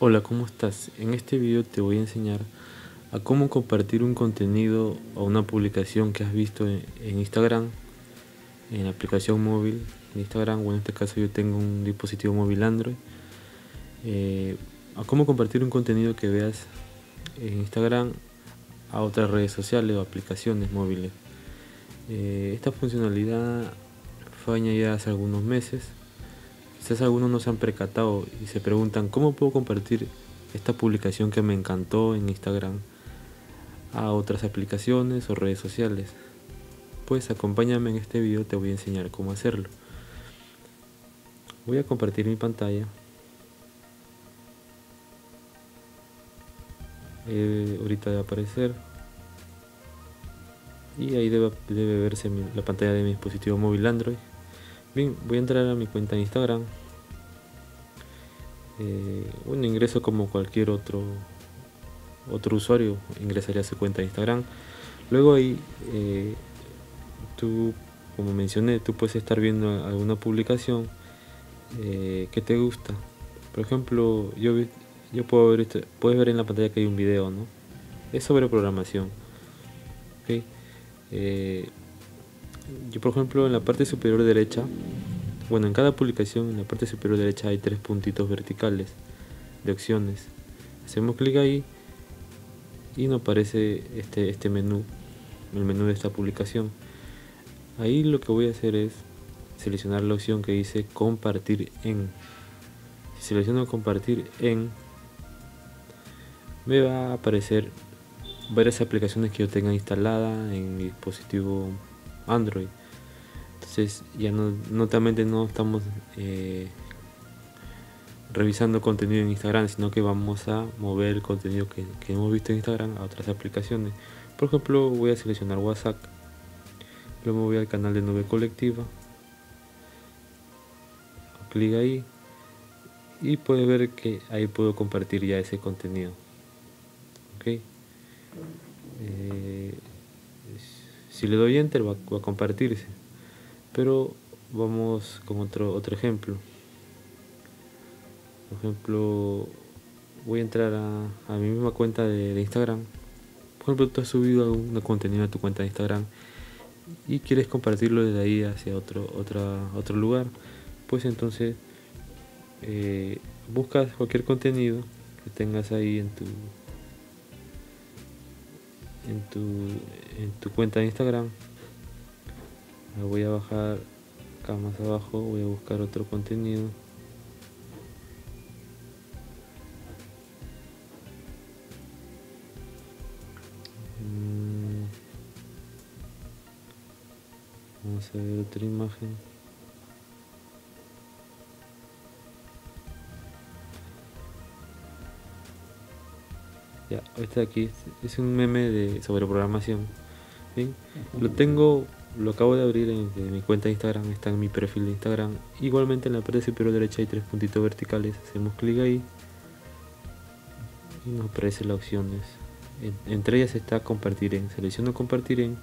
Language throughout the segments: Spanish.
Hola, ¿cómo estás? En este video te voy a enseñar a cómo compartir un contenido o una publicación que has visto en, Instagram, en la aplicación móvil en Instagram, o en este caso yo tengo un dispositivo móvil Android, eh, a cómo compartir un contenido que veas en Instagram a otras redes sociales o aplicaciones móviles. Eh, esta funcionalidad fue añadida hace algunos meses Quizás algunos no se han percatado y se preguntan cómo puedo compartir esta publicación que me encantó en Instagram a otras aplicaciones o redes sociales. Pues acompáñame en este video, te voy a enseñar cómo hacerlo. Voy a compartir mi pantalla. Eh, ahorita debe aparecer. Y ahí debe, debe verse la pantalla de mi dispositivo móvil Android. Bien, voy a entrar a mi cuenta de Instagram. Eh, bueno, ingreso como cualquier otro otro usuario ingresaría a su cuenta de Instagram. Luego ahí, eh, tú, como mencioné, tú puedes estar viendo alguna publicación eh, que te gusta. Por ejemplo, yo, yo puedo ver, esto, puedes ver en la pantalla que hay un video, ¿no? Es sobre programación. ¿okay? Yo por ejemplo en la parte superior derecha bueno en cada publicación en la parte superior derecha hay tres puntitos verticales de opciones. Hacemos clic ahí y nos aparece este, este menú el menú de esta publicación. Ahí lo que voy a hacer es seleccionar la opción que dice compartir en. Si selecciono compartir en me va a aparecer varias aplicaciones que yo tenga instalada en mi dispositivo Android. Entonces ya no, notamente no estamos eh, revisando contenido en Instagram, sino que vamos a mover el contenido que, hemos visto en Instagram a otras aplicaciones. Por ejemplo, voy a seleccionar WhatsApp, luego voy al canal de nube colectiva, clic ahí y puede ver que ahí puedo compartir ya ese contenido. Okay. Eh, si le doy enter va, a compartirse. Pero vamos con otro, otro ejemplo. Por ejemplo, voy a entrar a, mi misma cuenta de, Instagram. Por ejemplo, tú has subido algún contenido a tu cuenta de Instagram y quieres compartirlo desde ahí hacia otro, otro lugar, pues entonces eh, buscas cualquier contenido que tengas ahí en tu en tu, en tu cuenta de Instagram. La voy a bajar acá más abajo, voy a buscar otro contenido. Mm. Vamos a ver otra imagen. Ya, este de aquí es un meme de, sobre programación. Lo tengo, lo acabo de abrir en, mi cuenta de Instagram, está en mi perfil de Instagram. Igualmente en la parte superior derecha hay tres puntitos verticales. Hacemos clic ahí y nos aparece las opciones. entre ellas está compartir en. Selecciono compartir en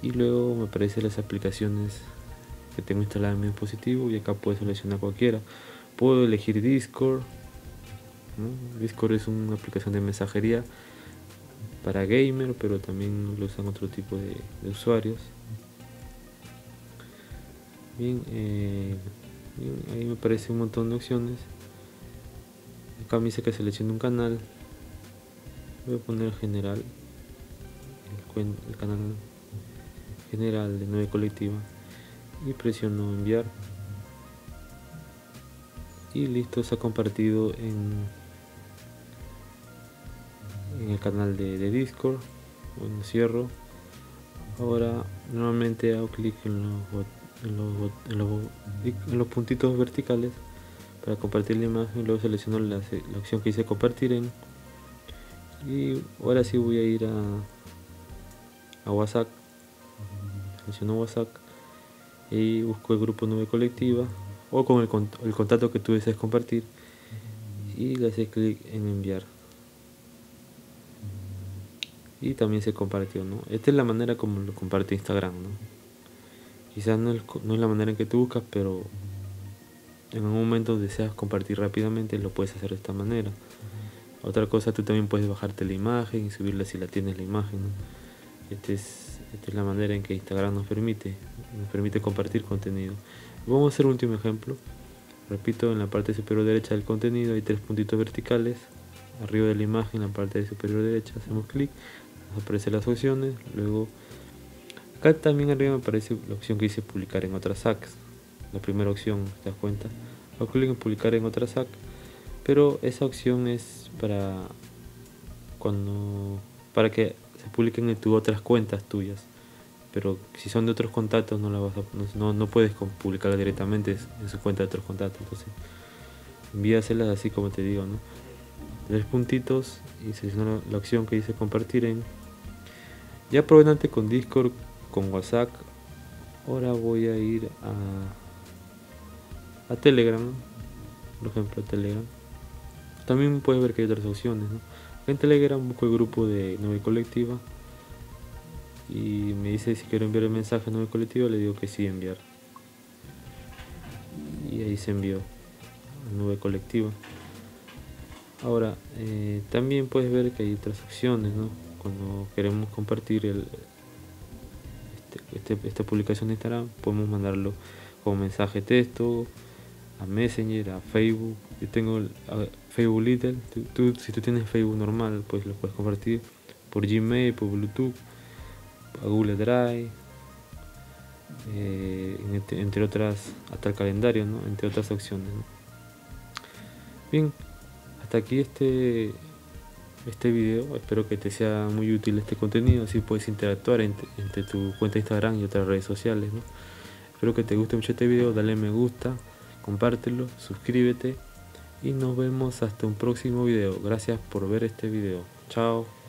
y luego me aparecen las aplicaciones que tengo instaladas en mi dispositivo y acá puedo seleccionar cualquiera. Puedo elegir Discord, Discord es una aplicación de mensajería para gamer, pero también lo usan otro tipo de, usuarios. Eh, bien, ahí me aparece un montón de opciones. Acá me dice que seleccione un canal. Voy a poner general, el, el canal general de 9 colectiva y presiono enviar y listo se ha compartido en en el canal de, Discord. Bueno, cierro. Ahora nuevamente hago clic en los, en, los, puntitos verticales para compartir la imagen. Luego selecciono la, opción que dice compartir en. Y ahora sí voy a ir a, a WhatsApp. Selecciono WhatsApp y busco el grupo nube colectiva o con el, el contacto que tú desees compartir y le haces clic en enviar y también se compartió, ¿no? Esta es la manera como lo comparte Instagram, ¿no? Quizás no es, no es la manera en que tú buscas, pero en algún momento deseas compartir rápidamente, lo puedes hacer de esta manera. Otra cosa, tú también puedes bajarte la imagen y subirla si la tienes la imagen. Este es, esta es la manera en que Instagram nos permite, nos permite compartir contenido. Vamos a hacer un último ejemplo. Repito, en la parte superior derecha del contenido hay tres puntitos verticales. Arriba de la imagen, en la parte superior derecha, hacemos clic, aparecen las opciones. Luego, acá también arriba me aparece la opción que dice publicar en otras SACs. La primera opción, ¿te das cuenta? Hago clic en publicar en otra SAC pero esa opción es para cuando para que se publiquen en tus otras cuentas tuyas pero si son de otros contactos no la vas no, no, puedes publicarla directamente en su cuenta de otros contactos entonces envíaselas así como te digo ¿no? Tres puntitos y selecciona la opción que dice compartir en ya probé antes con discord con whatsapp ahora voy a ir a a telegram por ejemplo telegram también puedes ver que hay otras opciones. En Telegram busco el grupo de Nube Colectiva y me dice si quiero enviar el mensaje a Nube Colectiva, le digo que sí enviar. Y ahí se envió a Nube Colectiva. Ahora, eh, también puedes ver que hay otras opciones, ¿no? Cuando queremos compartir el, este, este, esta publicación de Instagram, podemos mandarlo como mensaje texto, a Messenger, a Facebook. Yo tengo Facebook Little. Tú, si tú tienes Facebook normal, pues lo puedes compartir por Gmail, por Bluetooth, a Google Drive, eh, entre, otras, hasta el calendario, ¿no? entre otras opciones. Bien, hasta aquí este este video. Espero que te sea muy útil este contenido, así puedes interactuar entre, entre tu cuenta de Instagram y otras redes sociales. ¿no? Espero que te guste mucho este video, dale me gusta compártelo, suscríbete y nos vemos hasta un próximo video. Gracias por ver este video. Chao.